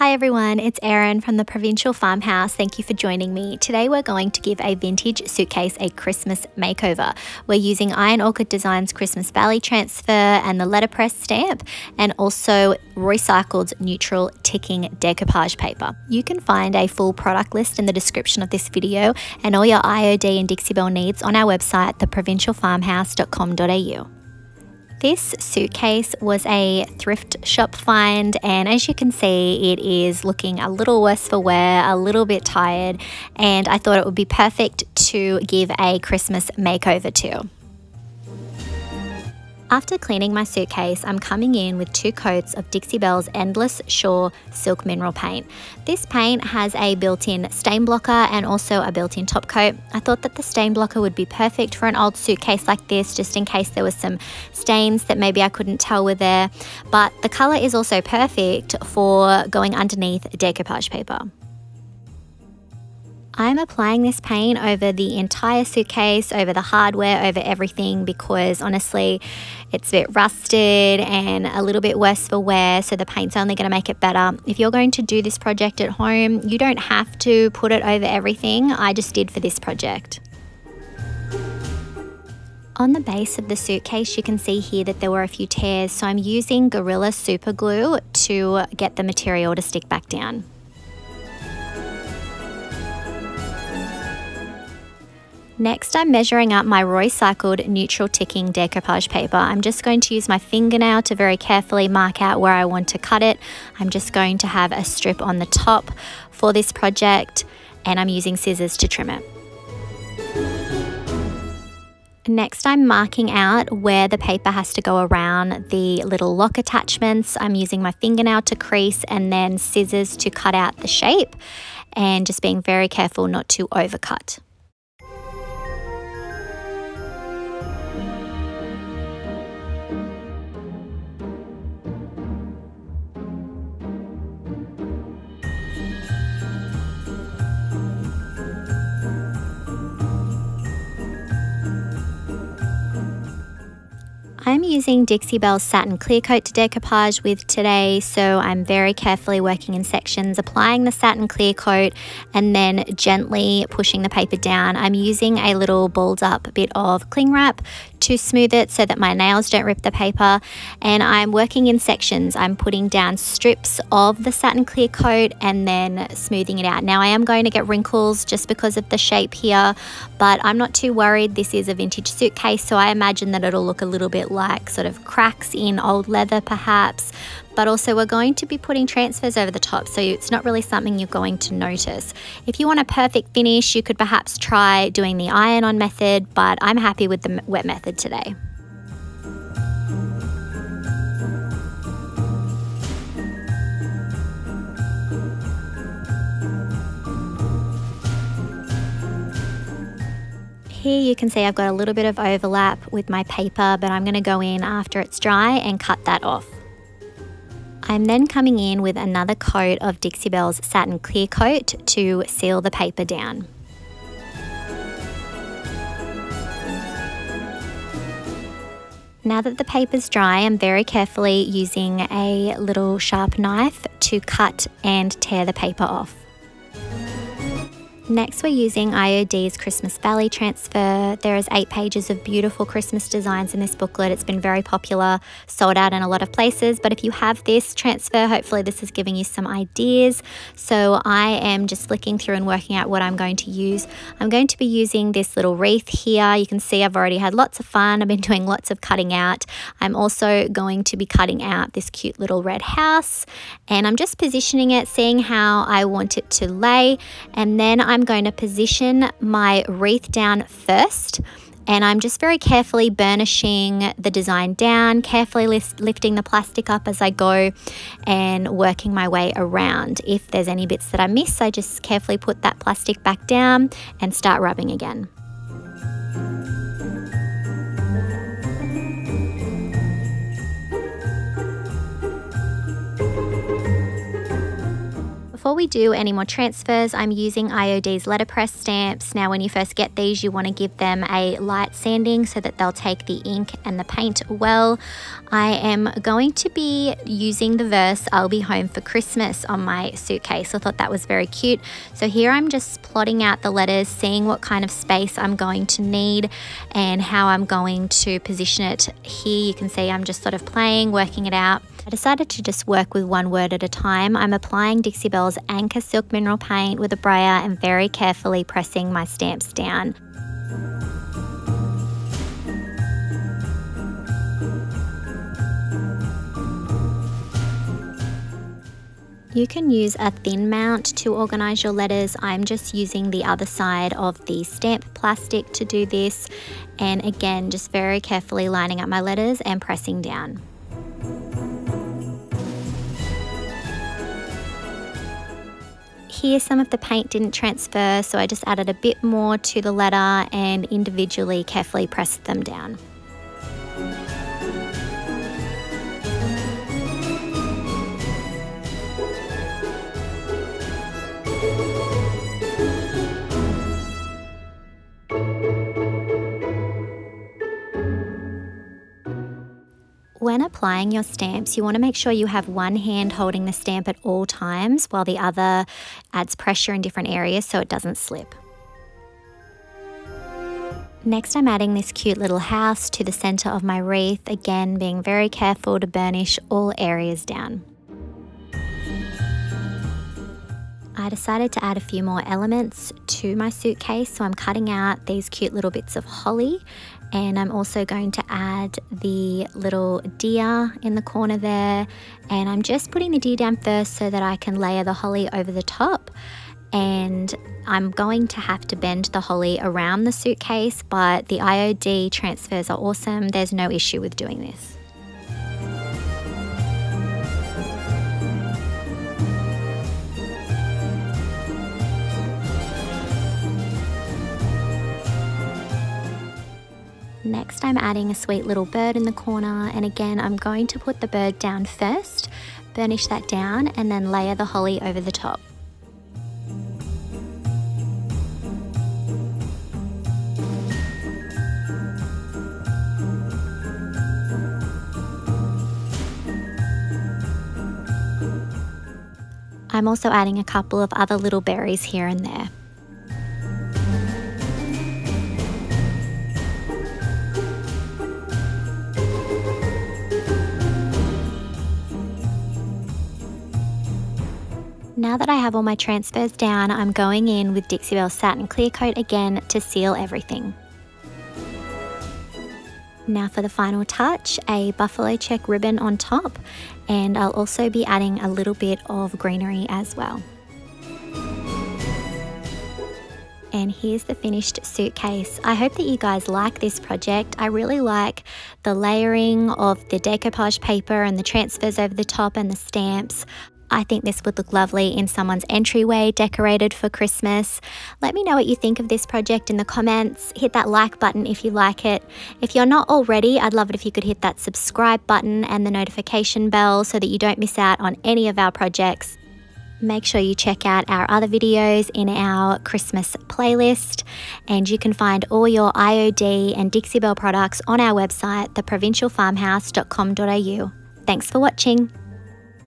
Hi everyone, it's Erin from the Provincial Farmhouse. Thank you for joining me. Today we're going to give a vintage suitcase a Christmas makeover. We're using Iron Orchid Designs Christmas Valley transfer and the letterpress stamp and also Roycycled neutral ticking decoupage paper. You can find a full product list in the description of this video and all your IOD and Dixie Belle needs on our website theprovincialfarmhouse.com.au. This suitcase was a thrift shop find, and as you can see, it is looking a little worse for wear, a little bit tired, and I thought it would be perfect to give a Christmas makeover to. After cleaning my suitcase, I'm coming in with two coats of Dixie Belle's Endless Shore Silk Mineral Paint. This paint has a built-in stain blocker and also a built-in top coat. I thought that the stain blocker would be perfect for an old suitcase like this, just in case there was some stains that maybe I couldn't tell were there. But the colour is also perfect for going underneath decoupage paper. I'm applying this paint over the entire suitcase, over the hardware, over everything because honestly, it's a bit rusted and a little bit worse for wear, so the paint's only going to make it better. If you're going to do this project at home, you don't have to put it over everything. I just did for this project. On the base of the suitcase, you can see here that there were a few tears, so I'm using Gorilla Super Glue to get the material to stick back down. Next, I'm measuring up my Roycycled neutral ticking decoupage paper. I'm just going to use my fingernail to very carefully mark out where I want to cut it. I'm just going to have a strip on the top for this project and I'm using scissors to trim it. Next, I'm marking out where the paper has to go around the little lock attachments. I'm using my fingernail to crease and then scissors to cut out the shape and just being very careful not to overcut. I'm using Dixie Belle's Satin Clear Coat to decoupage with today, so I'm very carefully working in sections, applying the satin clear coat and then gently pushing the paper down. I'm using a little balled up bit of cling wrap to smooth it so that my nails don't rip the paper and I'm working in sections. I'm putting down strips of the satin clear coat and then smoothing it out. Now I am going to get wrinkles just because of the shape here but I'm not too worried. This is a vintage suitcase so I imagine that it'll look a little bit like sort of cracks in old leather perhaps but also we're going to be putting transfers over the top so it's not really something you're going to notice. If you want a perfect finish, you could perhaps try doing the iron on method, but I'm happy with the wet method today. Here you can see I've got a little bit of overlap with my paper, but I'm going to go in after it's dry and cut that off. I'm then coming in with another coat of Dixie Belle's Satin Clear Coat to seal the paper down. Now that the paper's dry, I'm very carefully using a little sharp knife to cut and tear the paper off. Next, we're using IOD's Christmas Valley transfer. There is eight pages of beautiful Christmas designs in this booklet. It's been very popular, sold out in a lot of places. But if you have this transfer, hopefully this is giving you some ideas. So I am just flicking through and working out what I'm going to use. I'm going to be using this little wreath here. You can see I've already had lots of fun. I've been doing lots of cutting out. I'm also going to be cutting out this cute little red house. And I'm just positioning it, seeing how I want it to lay. And then I'm I'm going to position my wreath down first and I'm just very carefully burnishing the design down, carefully lifting the plastic up as I go and working my way around. If there's any bits that I miss, I just carefully put that plastic back down and start rubbing again. Before we do any more transfers, I'm using IOD's letterpress stamps. Now, when you first get these, you want to give them a light sanding so that they'll take the ink and the paint well. I am going to be using the verse, I'll be home for Christmas on my suitcase. I thought that was very cute. So here I'm just plotting out the letters, seeing what kind of space I'm going to need and how I'm going to position it. Here you can see I'm just sort of playing, working it out. I decided to just work with one word at a time. I'm applying Dixie Belle's Anchor Silk Mineral Paint with a brayer and very carefully pressing my stamps down. You can use a thin mount to organise your letters. I'm just using the other side of the stamp plastic to do this. And again, just very carefully lining up my letters and pressing down. Here some of the paint didn't transfer so I just added a bit more to the letter and individually carefully pressed them down. Applying your stamps, you want to make sure you have one hand holding the stamp at all times while the other adds pressure in different areas so it doesn't slip. Next I'm adding this cute little house to the centre of my wreath, again being very careful to burnish all areas down. I decided to add a few more elements to my suitcase so I'm cutting out these cute little bits of holly and I'm also going to add the little deer in the corner there. And I'm just putting the deer down first so that I can layer the holly over the top. And I'm going to have to bend the holly around the suitcase but the IOD transfers are awesome. There's no issue with doing this. Next I'm adding a sweet little bird in the corner and again I'm going to put the bird down first, burnish that down and then layer the holly over the top. I'm also adding a couple of other little berries here and there. Now that I have all my transfers down, I'm going in with Dixie Belle Satin Clear Coat again to seal everything. Now for the final touch, a buffalo check ribbon on top, and I'll also be adding a little bit of greenery as well. and here's the finished suitcase. I hope that you guys like this project. I really like the layering of the decoupage paper and the transfers over the top and the stamps. I think this would look lovely in someone's entryway decorated for Christmas. Let me know what you think of this project in the comments. Hit that like button if you like it. If you're not already, I'd love it if you could hit that subscribe button and the notification bell so that you don't miss out on any of our projects. Make sure you check out our other videos in our Christmas playlist, and you can find all your IOD and Dixie Belle products on our website, theprovincialfarmhouse.com.au. Thanks for watching.